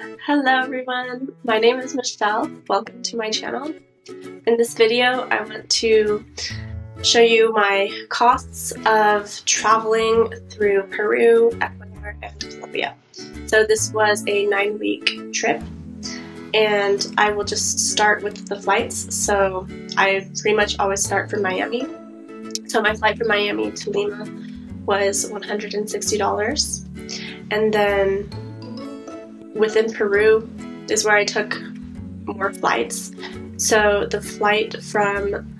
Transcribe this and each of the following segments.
Hello everyone, my name is Michelle. Welcome to my channel. In this video, I want to show you my costs of traveling through Peru, Ecuador, and Colombia. So this was a nine week trip and I will just start with the flights. So I pretty much always start from Miami. So my flight from Miami to Lima was $160 and then within Peru is where I took more flights. So the flight from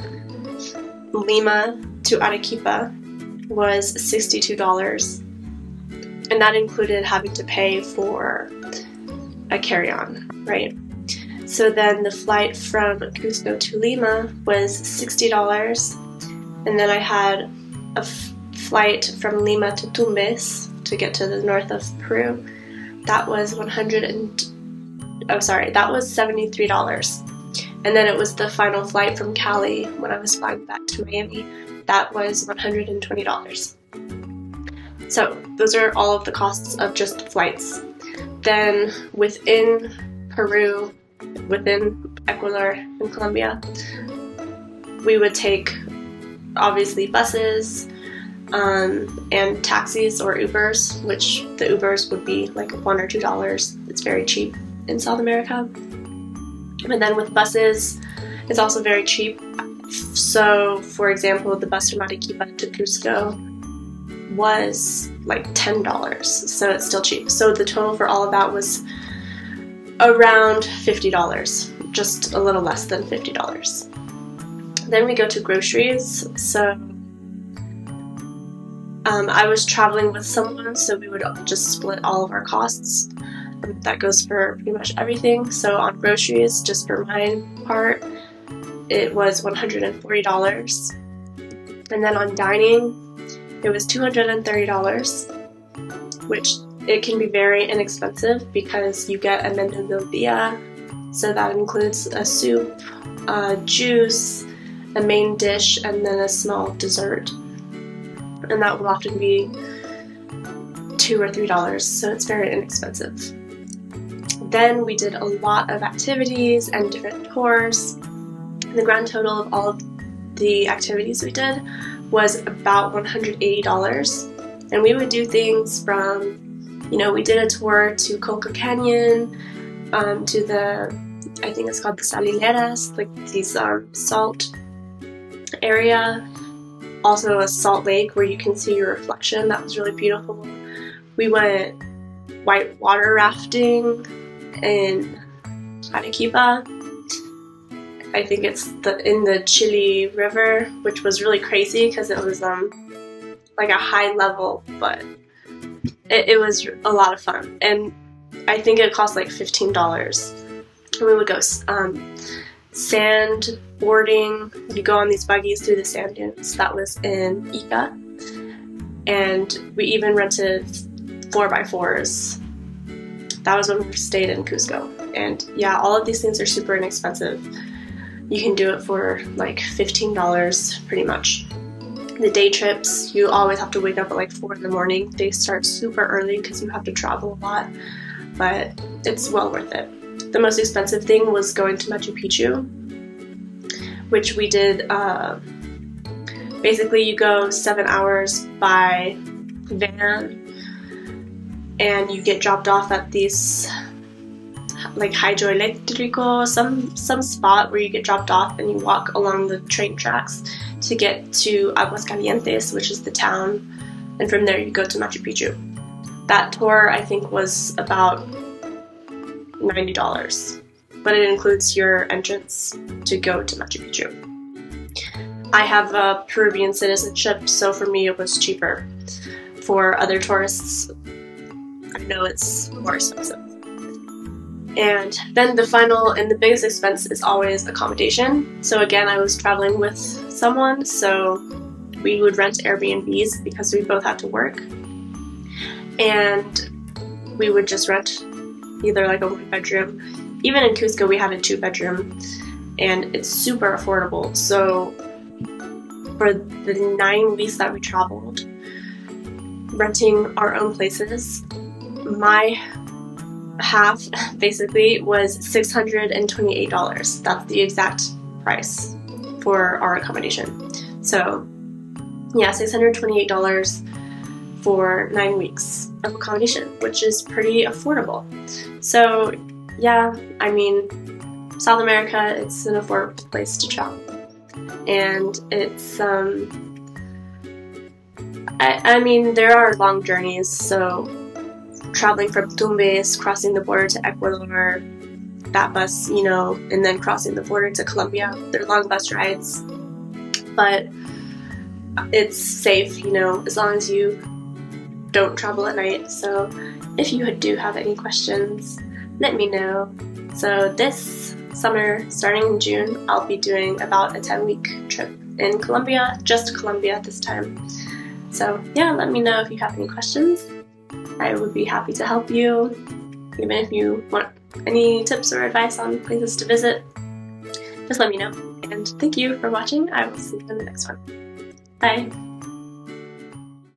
Lima to Arequipa was $62 and that included having to pay for a carry-on, right? So then the flight from Cusco to Lima was $60 and then I had a flight from Lima to Tumbes to get to the north of Peru that was 100 and oh sorry that was $73 and then it was the final flight from Cali when I was flying back to Miami. That was $120 so those are all of the costs of just flights. Then within Peru within Ecuador and Colombia we would take obviously buses um, and taxis or Ubers, which the Ubers would be like one or two dollars. It's very cheap in South America. And then with buses, it's also very cheap. So, for example, the bus from Arequipa to Cusco was like $10, so it's still cheap. So the total for all of that was around $50, just a little less than $50. Then we go to groceries. So um, I was traveling with someone, so we would just split all of our costs. Um, that goes for pretty much everything. So on groceries, just for my part, it was $140. And then on dining, it was $230, which it can be very inexpensive because you get a día, so that includes a soup, a juice, a main dish, and then a small dessert and that will often be two or three dollars, so it's very inexpensive. Then we did a lot of activities and different tours. The grand total of all of the activities we did was about $180, and we would do things from, you know, we did a tour to Colca Canyon, um, to the, I think it's called the Salineras, like these um, salt area also a salt lake where you can see your reflection. That was really beautiful. We went white water rafting in Arequipa. I think it's the in the Chili River, which was really crazy because it was um like a high level, but it, it was a lot of fun. And I think it cost like fifteen dollars. And We would go um, sand boarding. You go on these buggies through the sand dunes. That was in Ica. And we even rented 4x4s. That was when we stayed in Cusco. And yeah, all of these things are super inexpensive. You can do it for like $15 pretty much. The day trips, you always have to wake up at like 4 in the morning. They start super early because you have to travel a lot, but it's well worth it. The most expensive thing was going to Machu Picchu, which we did. Uh, basically, you go seven hours by van, and you get dropped off at these like hydroelectrico, some some spot where you get dropped off and you walk along the train tracks to get to Aguascalientes, which is the town, and from there you go to Machu Picchu. That tour I think was about $90, but it includes your entrance to go to Machu Picchu. I have a Peruvian citizenship, so for me it was cheaper. For other tourists, I know it's more expensive. And then the final and the biggest expense is always accommodation. So again, I was traveling with someone, so we would rent Airbnbs because we both had to work. And we would just rent either like a one bedroom. Even in Cusco, we had a two bedroom, and it's super affordable. So for the nine weeks that we traveled, renting our own places, my half basically was $628. That's the exact price for our accommodation. So, yeah, $628 for nine weeks of accommodation, which is pretty affordable. So, yeah, I mean, South America, it's an affordable place to travel. And it's, um, I, I mean, there are long journeys, so traveling from Tumbes, crossing the border to Ecuador, that bus, you know, and then crossing the border to Colombia. They're long bus rides, but it's safe, you know, as long as you don't travel at night. So if you do have any questions, let me know. So this summer, starting in June, I'll be doing about a 10 week trip in Colombia, just Colombia this time. So yeah, let me know if you have any questions. I would be happy to help you, even if you want any tips or advice on places to visit. Just let me know. And thank you for watching. I will see you in the next one. Bye.